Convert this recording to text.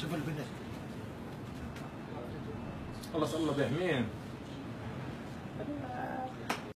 شوف البنت. خلص الله بيحميهم